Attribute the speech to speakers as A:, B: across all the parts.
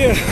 A: Jadi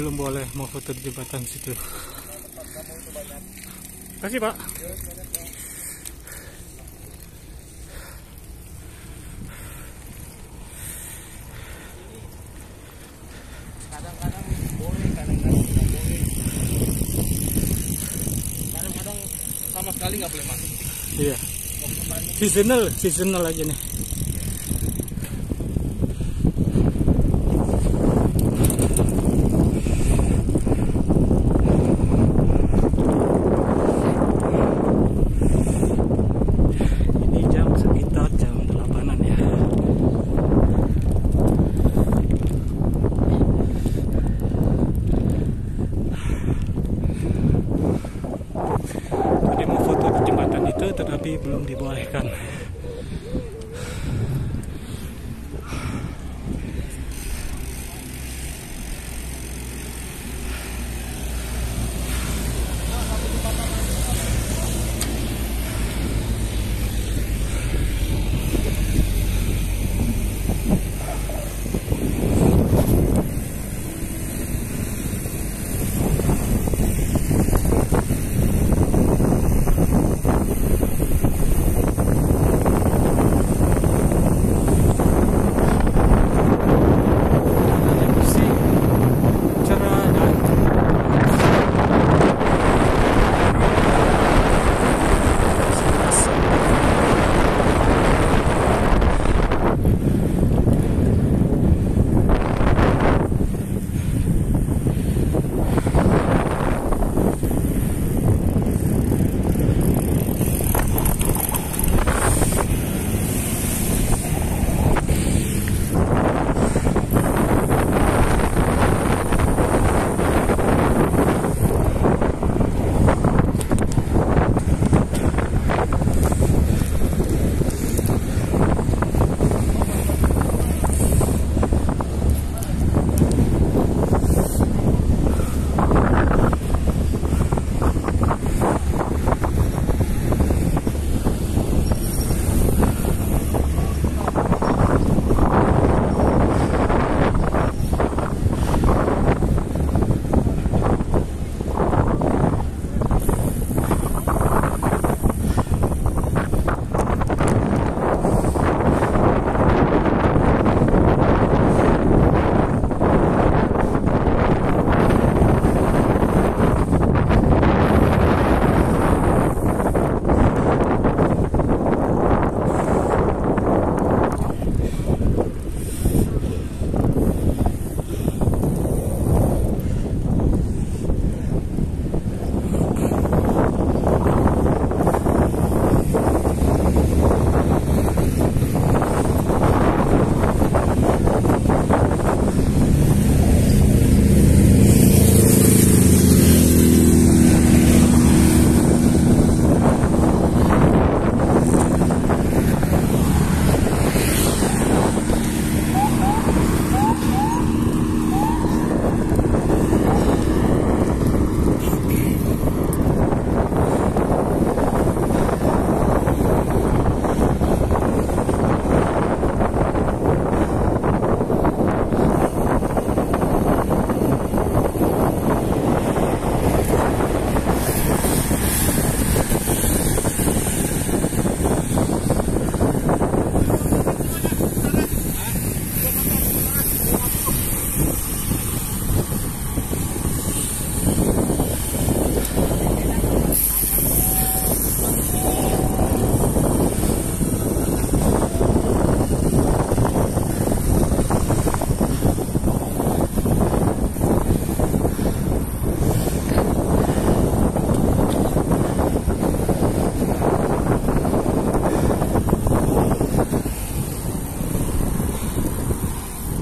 A: Belum boleh mau foto di jembatan situ. Kasih Pak.
B: kadang-kadang boleh kadang-kadang tidak boleh kadang-kadang sama sekali nggak boleh masuk
A: Iya. Seasonal, seasonal aja nih. Ini jam sekitar jam 8-an ya. Tadi mau foto di jembatan tetapi belum dibolehkan.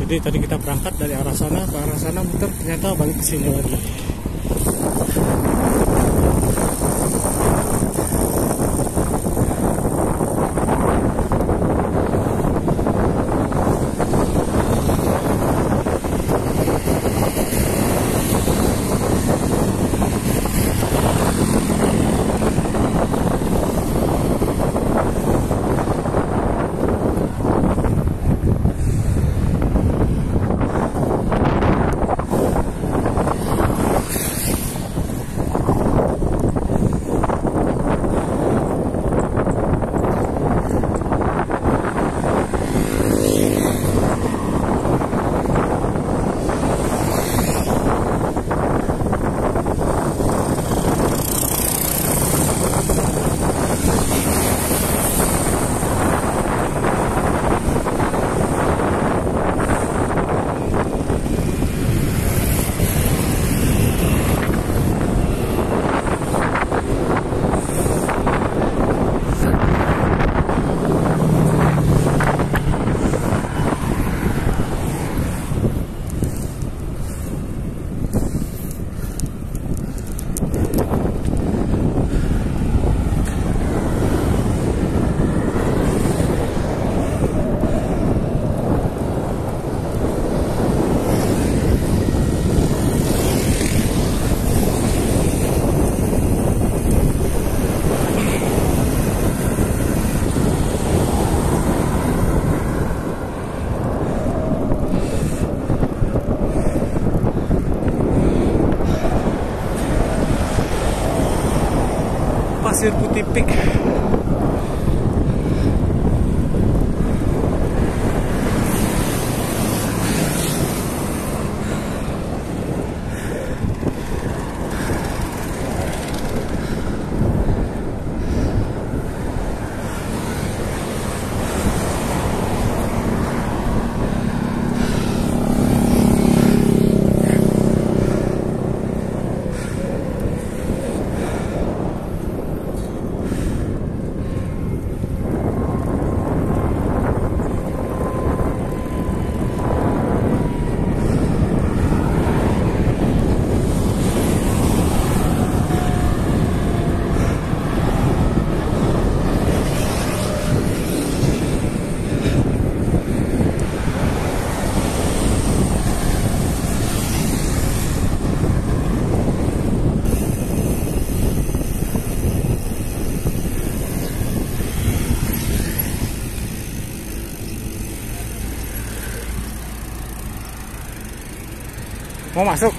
A: Jadi tadi kita berangkat dari arah sana ke arah sana muter ternyata balik ke sini lagi. c'est tout épique. Masuk?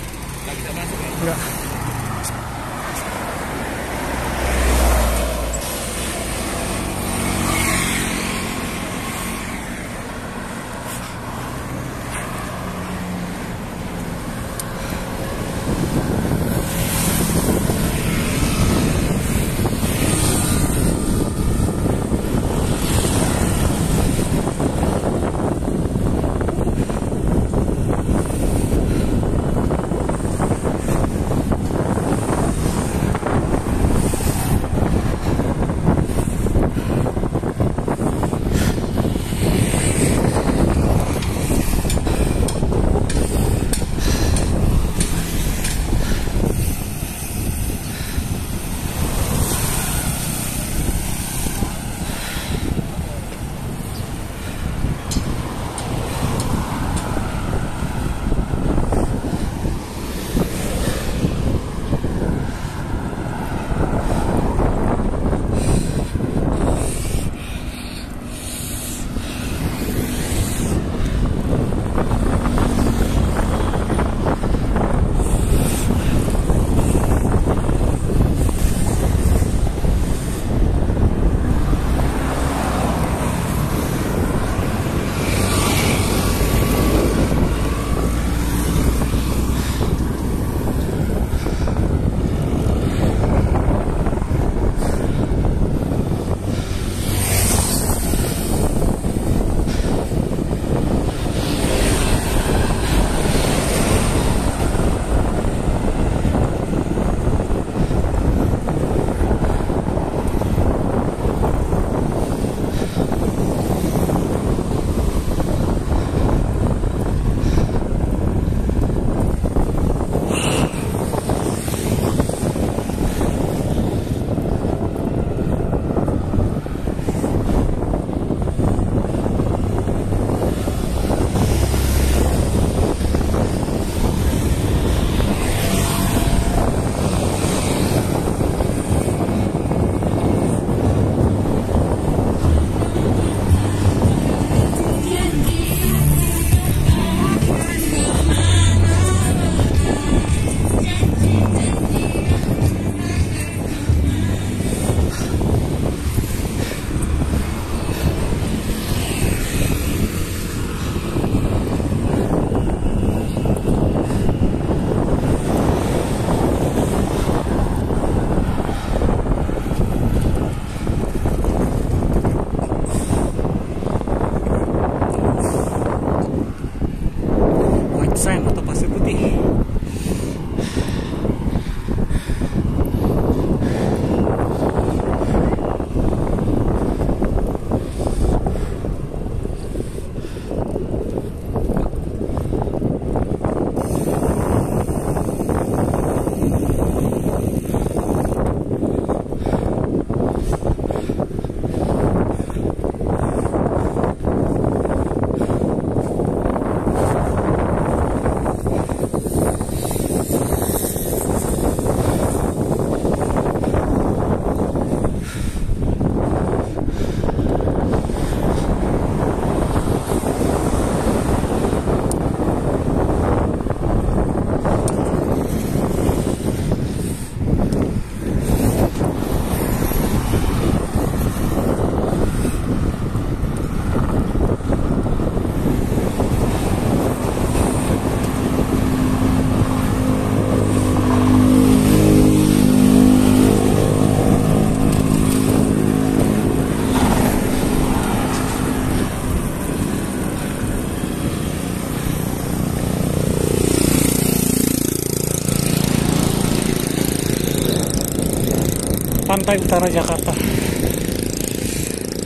A: Pantai utara Jakarta.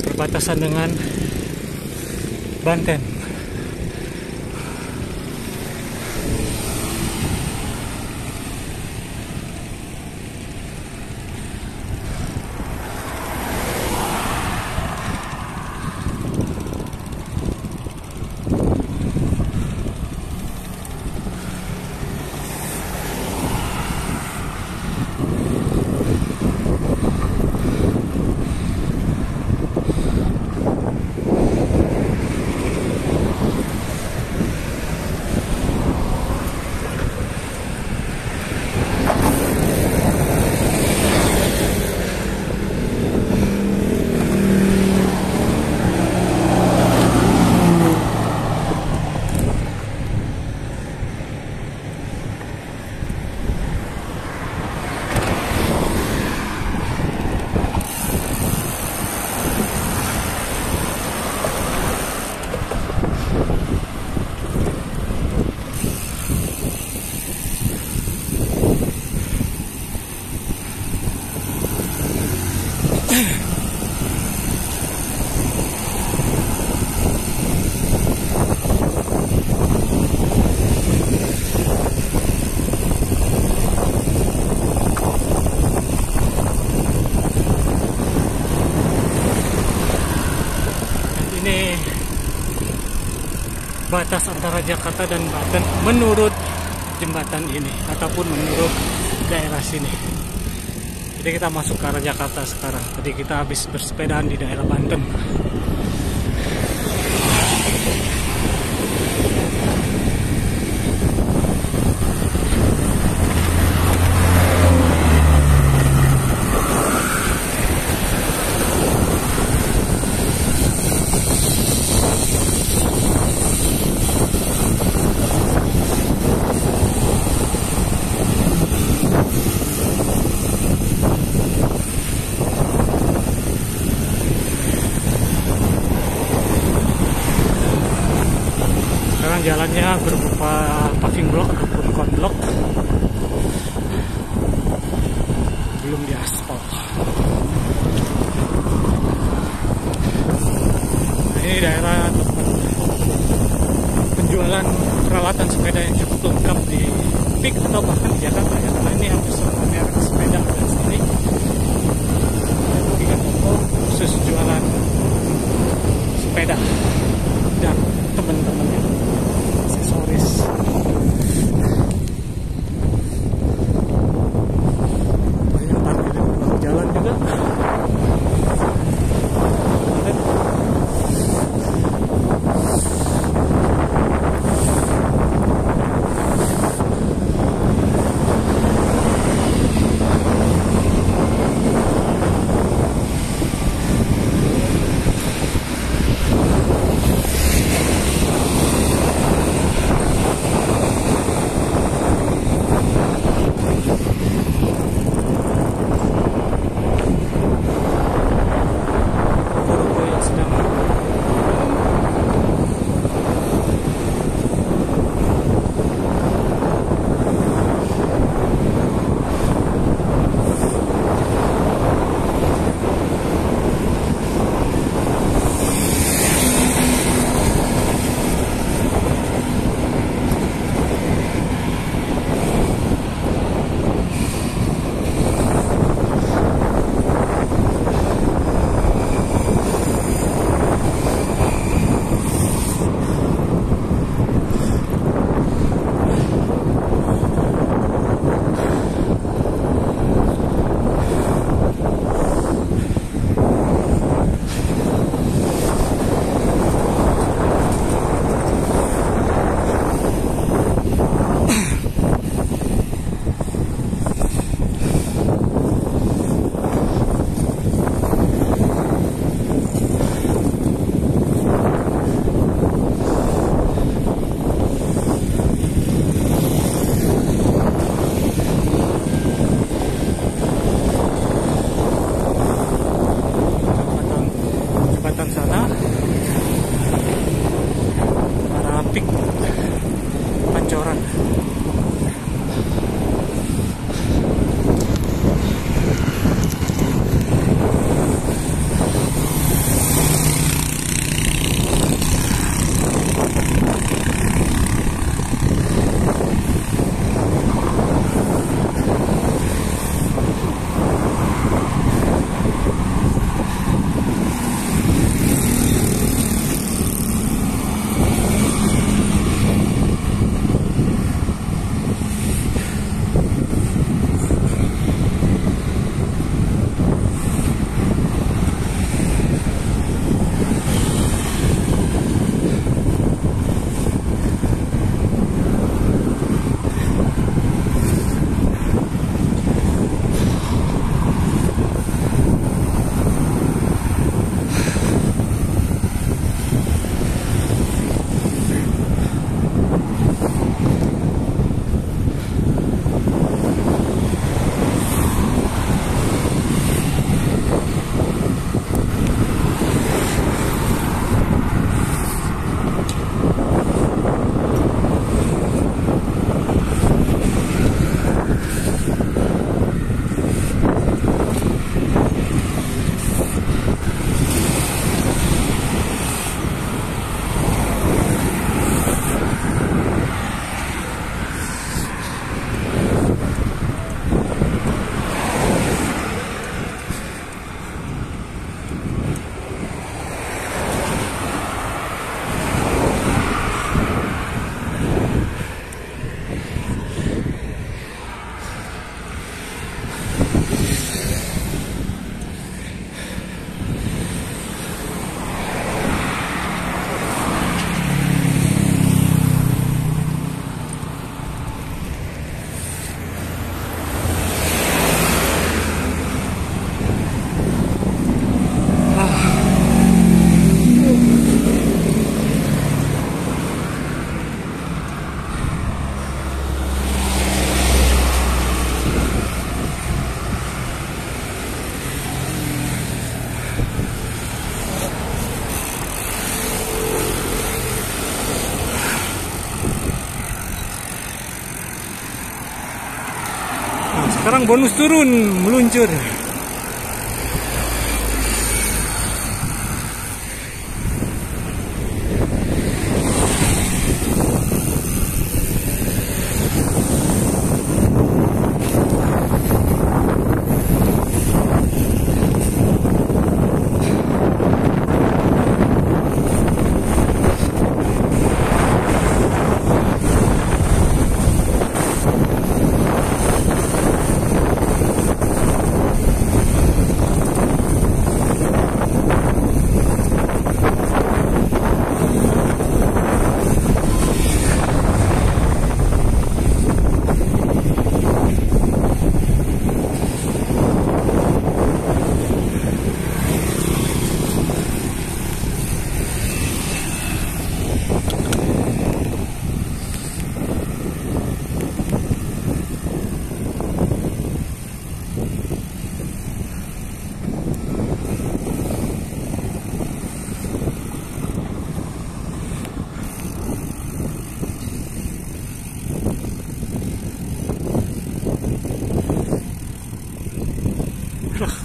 A: Berbatasan dengan Banten ini batas antara Jakarta dan Banten menurut jembatan ini ataupun menurut daerah sini. Jadi kita masuk ke arah Jakarta sekarang. Tadi kita habis bersepedaan di daerah Banten. Jalannya berupa paving block ataupun konblok. Belum diaspal. Nah, ini daerah penjualan peralatan sepeda yang cukup lengkap di Peak atau bahkan di Jakarta ya karena ini hampir semua merek sepeda ada di sini. Dan tiga toko khusus jualan sepeda dan Peace. Bonus turun meluncur.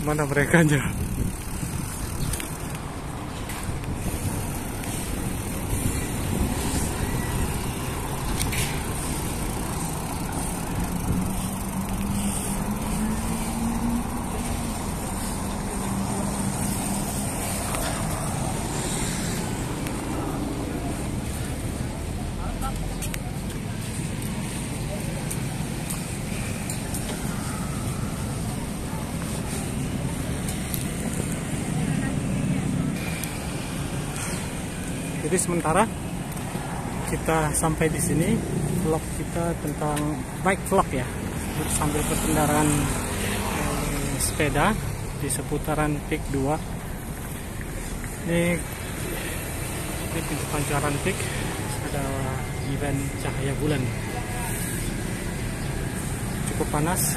A: Mana mereka aja? Jadi sementara kita sampai di sini vlog kita tentang bike vlog ya. Sambil berkendaraan eh, sepeda di seputaran Peak 2 ini di pintu pancaran Peak ada event cahaya bulan. Cukup panas